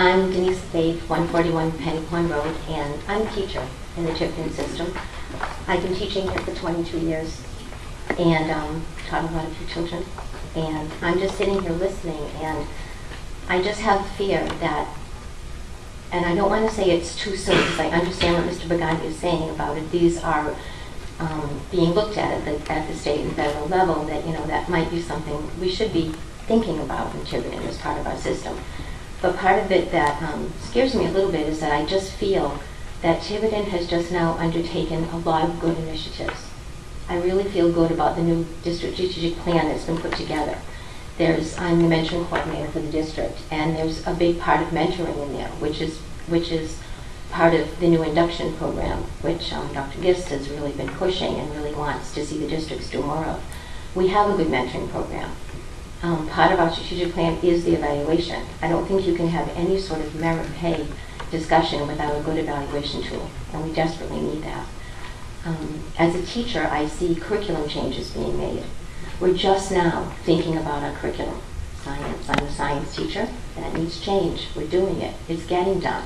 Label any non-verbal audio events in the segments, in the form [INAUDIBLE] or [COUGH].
I'm Denise Faith, 141 Penny Pond Road, and I'm a teacher in the Tiverton system. I've been teaching here for 22 years and um, taught a lot of you children. And I'm just sitting here listening, and I just have fear that, and I don't want to say it's too soon, because I understand what Mr. Bagani is saying about it. These are um, being looked at at the, at the state and federal level, that, you know, that might be something we should be thinking about in Tiverton as part of our system. But part of it that um, scares me a little bit is that I just feel that Tiverton has just now undertaken a lot of good initiatives. I really feel good about the new district strategic plan that's been put together. There's, I'm the mentoring coordinator for the district, and there's a big part of mentoring in there, which is, which is part of the new induction program, which um, Dr. Gist has really been pushing and really wants to see the districts do more of. We have a good mentoring program. Um, part of our strategic plan is the evaluation. I don't think you can have any sort of merit pay discussion without a good evaluation tool, and we desperately need that. Um, as a teacher, I see curriculum changes being made. We're just now thinking about our curriculum. Science, I'm a science teacher. That needs change. We're doing it. It's getting done.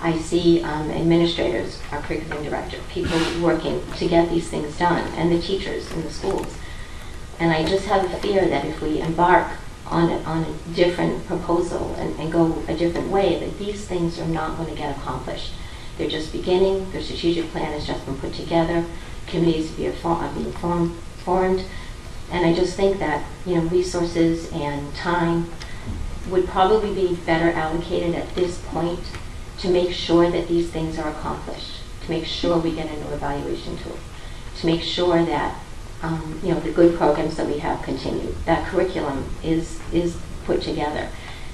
I see um, administrators, our curriculum director, people working to get these things done, and the teachers in the schools. And I just have a fear that if we embark on a, on a different proposal and, and go a different way, that these things are not going to get accomplished. They're just beginning. their strategic plan has just been put together. Committees are being formed, formed. And I just think that, you know, resources and time would probably be better allocated at this point to make sure that these things are accomplished, to make sure we get a new evaluation tool, to make sure that um, you know the good programs that we have continue, that curriculum is is put together.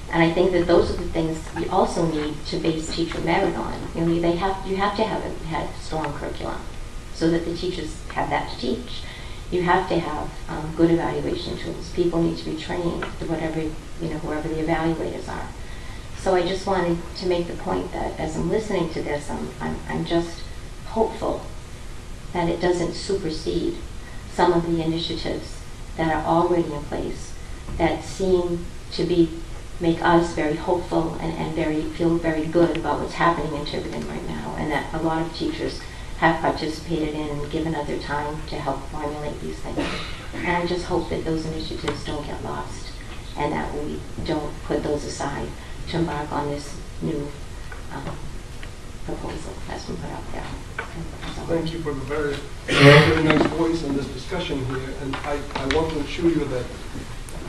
And I think that those are the things you also need to base teacher merit on. You know, they have you have to have a strong curriculum so that the teachers have that to teach. You have to have um, good evaluation tools. People need to be trained, whatever you know, whoever the evaluators are. So I just wanted to make the point that as I'm listening to this, I'm, I'm, I'm just hopeful that it doesn't supersede some of the initiatives that are already in place that seem to be make us very hopeful and, and very feel very good about what's happening in Tiverton right now, and that a lot of teachers have participated in and given of their time to help formulate these things. And I just hope that those initiatives don't get lost and that we don't put those aside to embark on this new um, proposal that's been put out there. Thank you for the very, very nice voice in this discussion here, and I, I want to assure you that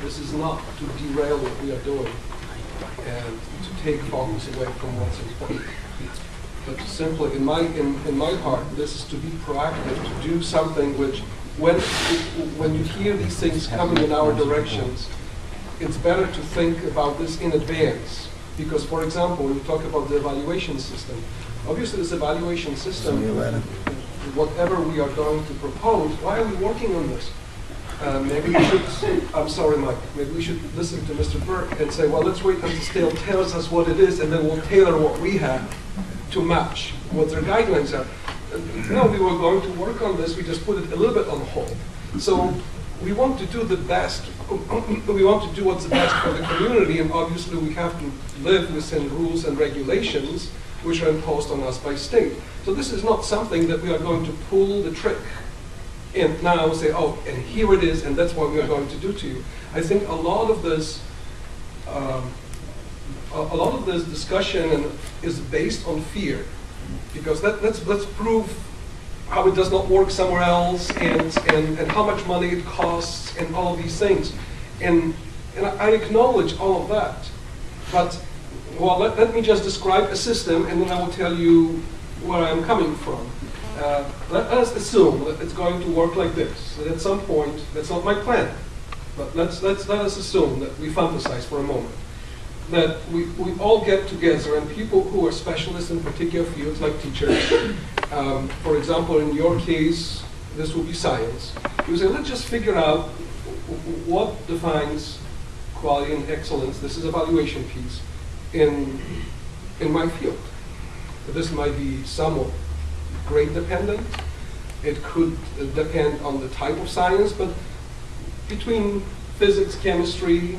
this is not to derail what we are doing and to take focus away from what's important. But simply, in my, in, in my heart, this is to be proactive, to do something which, when, when you hear these things coming in our directions, it's better to think about this in advance. Because, for example, when you talk about the evaluation system, obviously this evaluation system, whatever we are going to propose, why are we working on this? Uh, maybe we should, I'm sorry, Mike, maybe we should listen to Mr. Burke and say, well, let's wait until Stale tells us what it is, and then we'll tailor what we have to match what their guidelines are. No, we were going to work on this, we just put it a little bit on hold. So we want to do the best, [CLEARS THROAT] we want to do what's the best for the community, and obviously we have to live within rules and regulations which are imposed on us by state. So this is not something that we are going to pull the trick and now say, oh, and here it is, and that's what we are going to do to you. I think a lot of this, um, a, a, lot of this discussion is based on fear, because let, let's let's prove how it does not work somewhere else, and and, and how much money it costs, and all of these things, and and I acknowledge all of that, but well, let, let me just describe a system, and then I will tell you where I'm coming from. Uh, let us assume that it's going to work like this. That at some point, that's not my plan, but let's, let's let us assume that we fantasize for a moment. That we, we all get together and people who are specialists in particular fields like teachers, [COUGHS] um, for example, in your case, this will be science. You say, let's just figure out what defines quality and excellence. This is evaluation piece in, in my field. This might be somewhat grade dependent. It could depend on the type of science, but between physics, chemistry,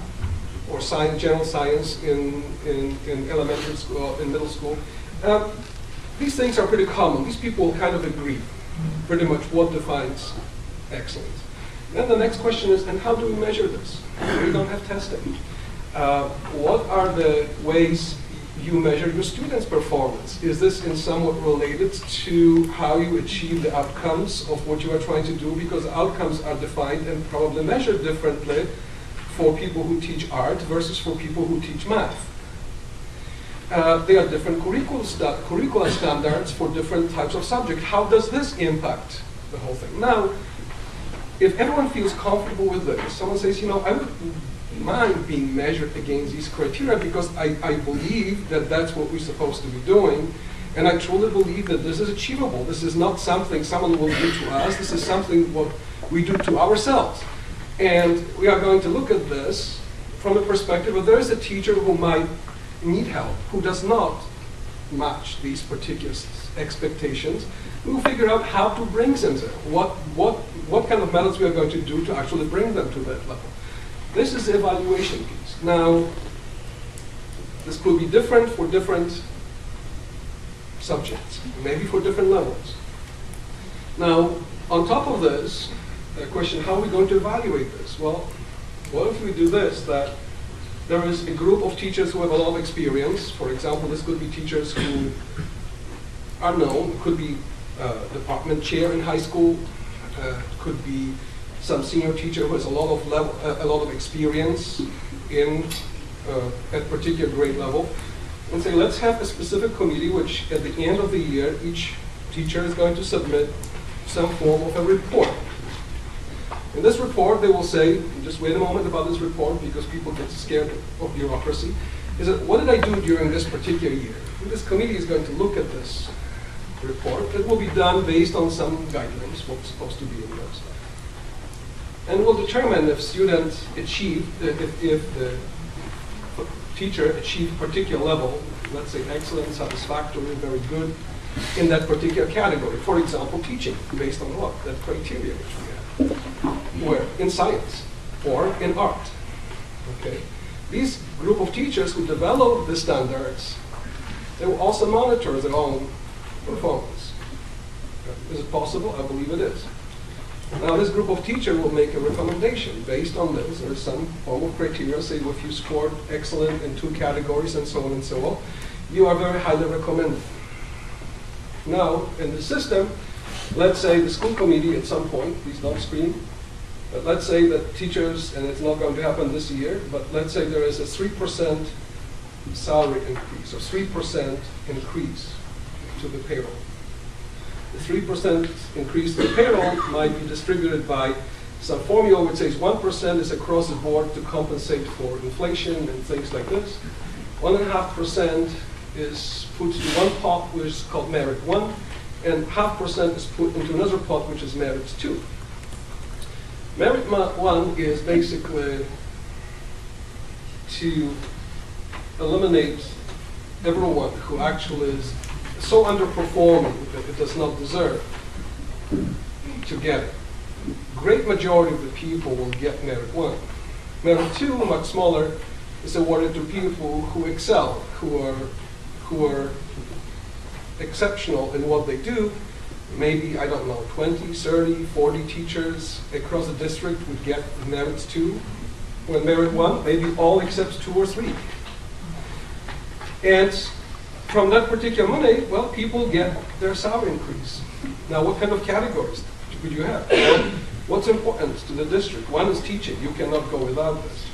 or science, general science in, in, in elementary school, in middle school. Um, these things are pretty common. These people kind of agree pretty much what defines excellence. Then the next question is, and how do we measure this? We don't have testing. Uh, what are the ways you measure your students' performance? Is this in somewhat related to how you achieve the outcomes of what you are trying to do? Because outcomes are defined and probably measured differently for people who teach art versus for people who teach math. Uh, there are different curriculum, sta- curriculum standards for different types of subject. How does this impact the whole thing? Now, if everyone feels comfortable with this, someone says, you know, I would mind being measured against these criteria because I, I believe that that's what we're supposed to be doing. And I truly believe that this is achievable. This is not something someone will do to us. This is something what we do to ourselves. And we are going to look at this from the perspective of there is a teacher who might need help, who does not match these particular expectations. We will figure out how to bring them there. What, what, what kind of methods we are going to do to actually bring them to that level. This is the evaluation piece. Now, this could be different for different subjects, maybe for different levels. Now, on top of this, the question, how are we going to evaluate this? Well, what if we do this, that there is a group of teachers who have a lot of experience. For example, this could be teachers who are known, could be uh, department chair in high school, uh, could be some senior teacher who has a lot of level, a lot of experience in uh, at particular grade level, and say let's have a specific committee which at the end of the year each teacher is going to submit some form of a report. In this report, they will say, just wait a moment about this report because people get scared of bureaucracy, is that what did I do during this particular year? And this committee is going to look at this report. It will be done based on some guidelines, what's supposed to be in those. And will determine if students achieve, if, if the teacher achieved a particular level, let's say excellent, satisfactory, very good, in that particular category. For example, teaching, based on what? That criteria which we have. Where? In science or in art. Okay? These group of teachers who develop the standards, they will also monitor their own performance. Is it possible? I believe it is. Now, this group of teachers will make a recommendation based on this. There's some form of criteria, say if you scored excellent in two categories and so on and so on, you are very highly recommended. Now, in the system, let's say the school committee at some point, please don't scream, but let's say that teachers, and it's not going to happen this year, but let's say there is a 3% salary increase or 3% increase to the payroll. The 3% increase in payroll might be distributed by some formula which says 1% is across the board to compensate for inflation and things like this. 1.5% is put to one pot which is called merit 1, and half percent is put into another pot which is merit 2. Merit 1 is basically to eliminate everyone who actually is so underperforming that it does not deserve to get it. Great majority of the people will get merit one. Merit two, much smaller, is awarded to people who excel, who are who are exceptional in what they do. Maybe, I don't know, 20, 30, 40 teachers across the district would get merits two. When merit one, maybe all except two or three. And from that particular money, well, people get their salary increase. Now, what kind of categories would you have? What's important to the district? One is teaching. You cannot go without this.